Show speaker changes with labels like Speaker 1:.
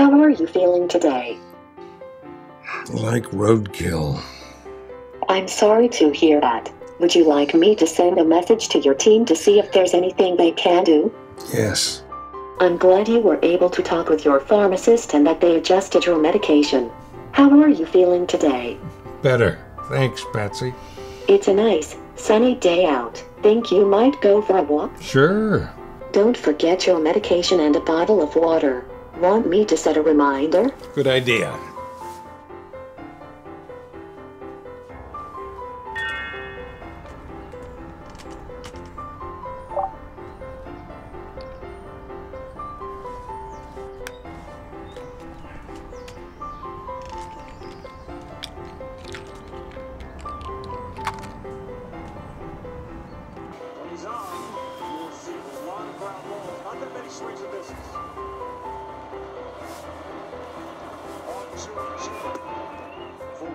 Speaker 1: How are you feeling today?
Speaker 2: Like roadkill.
Speaker 1: I'm sorry to hear that. Would you like me to send a message to your team to see if there's anything they can do?
Speaker 2: Yes.
Speaker 1: I'm glad you were able to talk with your pharmacist and that they adjusted your medication. How are you feeling today?
Speaker 2: Better. Thanks, Patsy.
Speaker 1: It's a nice, sunny day out. Think you might go for a walk?
Speaker 2: Sure.
Speaker 1: Don't forget your medication and a bottle of water. Want me to set a reminder?
Speaker 2: Good idea.
Speaker 3: When he's on, On